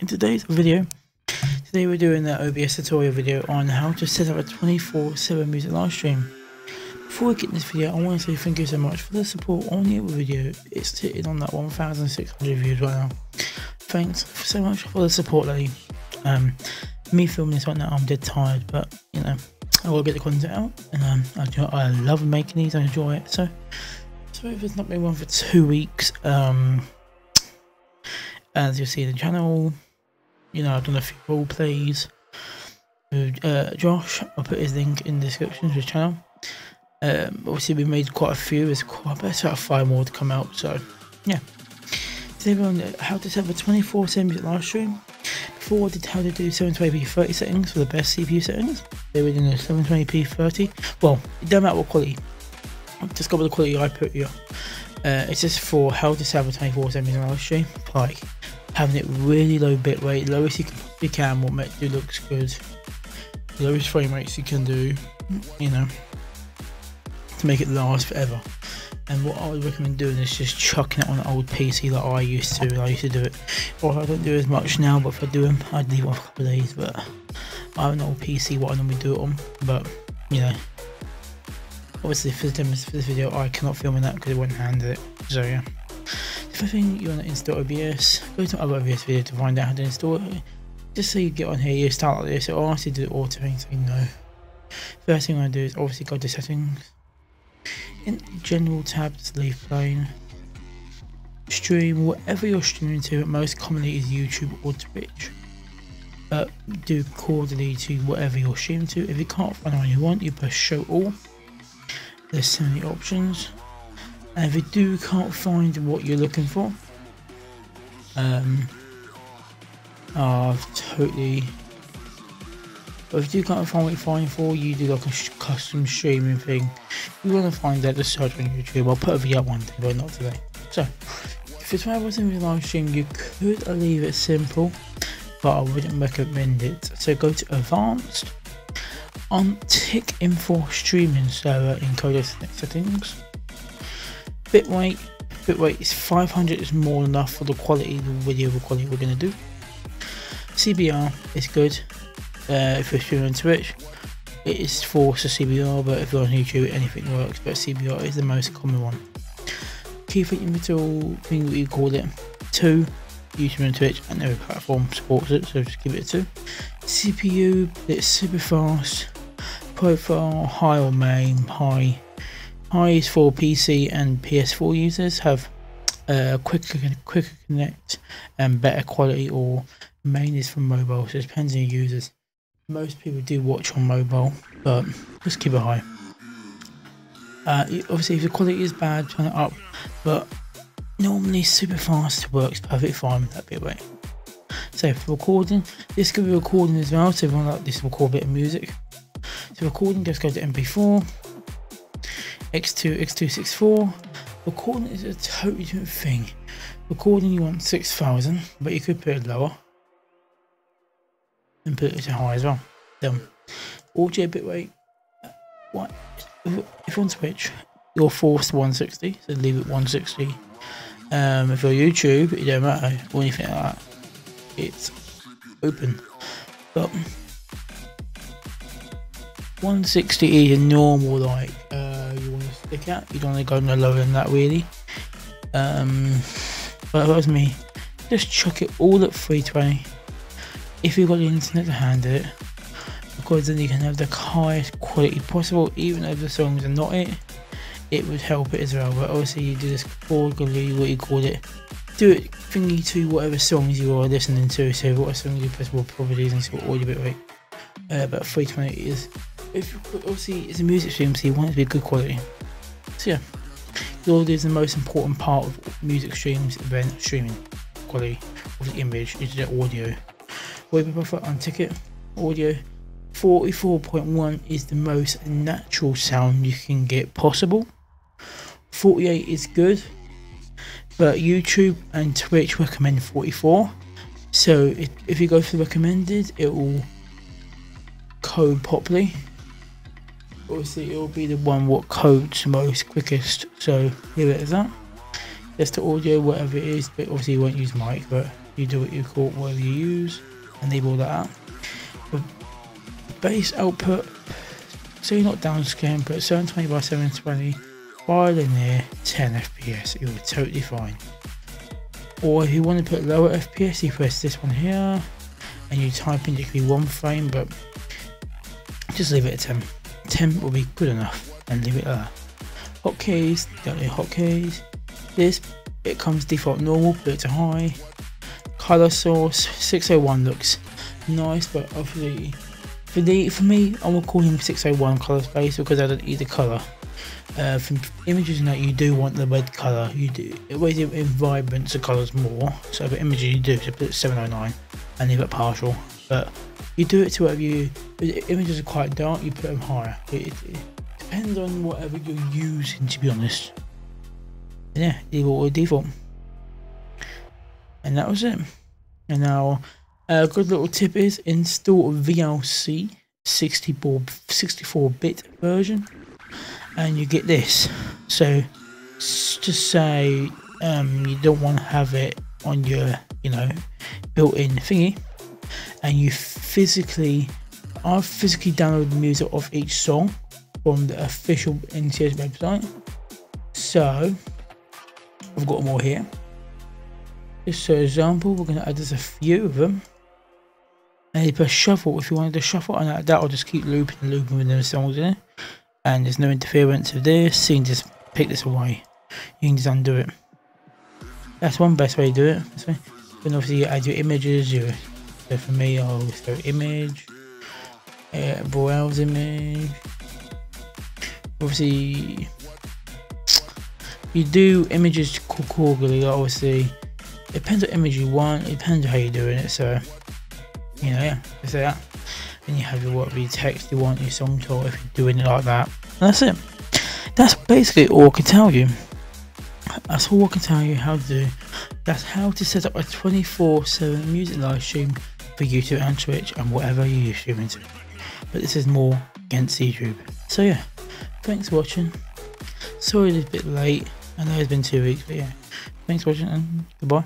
in today's video today we're doing the OBS tutorial video on how to set up a 24-7 music live stream. Before we get this video I want to say thank you so much for the support on the video. It's sitting on that 1600 views right now. Thanks so much for the support lady um me filming this right now I'm dead tired but you know I will get the content out and um I, do- I love making these I enjoy it so so if it's not been one for two weeks um as you'll see in the channel. You know, I've done a few role plays uh, Josh. I'll put his link in the description to his channel. Um, obviously, we made quite a few. There's quite about five more to come out. So, yeah. On uh, how to set a 24 7 music live stream. I how to do 720p 30 settings for the best CPU settings. They were in the 720p 30. Well, it doesn't matter what quality. Just go with the quality I put here. Uh, it's just for how to up a 24 7 music live stream. Like, having it really low bit rate, lowest you can, you can what makes it looks good, lowest frame rates you can do, you know, to make it last forever. And what I would recommend doing is just chucking it on an old PC like I used to. I used to do it. Well, I don't do as much now, but if I do them, I'd leave for a couple of days. But I have an old PC, what I normally do it on. But, you know, obviously for, the, for this video, I cannot film in that because it won't handle it. So, yeah. If I think you want to install OBS, go to other OBS video to find out how to install it. Just so you get on here, you start like this, it'll ask you to do auto and say no. First thing I do is obviously go to settings. In general tab, just leave plain. Stream, whatever you're streaming to, most commonly is YouTube or Twitch. But do accordingly to whatever you're streaming to. If you can't find one you want, you press show all. There's so many options and if you do can't find what you're looking for um I've totally but if you can't find what you're finding for you do like a custom streaming thing. You want to find that just search on YouTube I'll put a video up one day but not today. So if it's what was in your live stream you could leave it simple but I wouldn't recommend it. So go to advanced on tick info streaming server encoder settings. Bitrate bitrate is 500 is more than enough for the quality the video quality we're going to do cbr is good uh, if you're streaming on twitch it is forced to cbr but if you're on youtube anything works but cbr is the most common one key inventory thing we call it 2 youtube and twitch and every platform supports it so just give it a 2 cpu it's super fast profile high or main high High is for PC and PS4 users have uh, quicker quicker connect and better quality, or main is for mobile. So it depends on your users. Most people do watch on mobile, but just keep it high. Uh, obviously, if the quality is bad, turn it up. But normally, super fast works perfectly fine with that bit rate. So for recording, this could be recording as well. So if you want like this, record a bit of music. So recording, just go to MP4 X2, X264. Recording is a totally different thing. Recording you want 6000, but you could put it lower and put it to high as well. Then audio bitrate. uh, What if if on Twitch, you're forced 160, so leave it 160. Um, if you're YouTube, it don't matter or anything like that. It's open, but 160 is a normal like uh, you want to stick at. You don't want to go no lower than that really. Um, but that was me. Just chuck it all at 320. If you've got the internet to handle it, because then you can have the highest quality possible, even if the songs are not it. It would help it as well. But obviously, you do this accordingly, what you call it. Do it thingy to whatever songs you are listening to. So, what songs you more properties and what audio bit rate. Uh, but 320 is if obviously it's a music stream, so you want it to be good quality. So yeah, the audio is the most important part of music streams event streaming quality of the image is the audio. Web buffer on ticket audio 44.1 is the most natural sound you can get possible. 48 is good, but YouTube and Twitch recommend 44. So it, if you go for recommended, it will code properly. Obviously, it will be the one what codes most quickest. So leave it as that. Just the audio, whatever it is, but obviously you won't use mic, but you do what you call whatever you use, all that out. The bass output, so you're not downscaling, but 720 by 720, while in there 10 FPS, you're totally fine. Or if you want to put lower FPS, you press this one here, and you type in literally one frame, but just leave it at 10. 10 will be good enough, and leave it there. Hotkeys, don't hotkeys. This, it comes default normal, put it to high. Color source, 601 looks nice, but obviously, for the for me, I will call him 601 color space because I don't need the color. Uh, from images and that you do want the red color, you do it weighs in, in vibrance the colors more. So for images you do, so put 709 and leave it partial. But you do it to whatever you. Images are quite dark, you put them higher. It, it, it depends on whatever you're using, to be honest. Yeah, default. And that was it. And now, a good little tip is install VLC 64 bit version, and you get this. So, just say um, you don't want to have it on your, you know, built-in thingy, and you physically, I've physically downloaded the music of each song from the official NCS website. So, I've got them all here. Just for example, we're going to add just a few of them. And you press shuffle if you wanted to shuffle, and that will just keep looping and looping with the songs in it. And there's no interference of this, so you can just pick this away. You can just undo it. That's one best way to do it. So, obviously add your images, your, so for me I'll just go image, uh, browse image. Obviously, you do images cordially, obviously. It depends what image you want, it depends how you're doing it, so you know, yeah, just that. Then you have your whatever your text you want, your song title if you're doing it like that. And that's it. That's basically all I can tell you. That's all I can tell you how to do. That's how to set up a 24-7 music live stream for YouTube and Twitch and whatever you're streaming to. But this is more against YouTube. So yeah, thanks for watching. Sorry it's a bit late. I know it's been two weeks, but yeah. Thanks for watching and goodbye.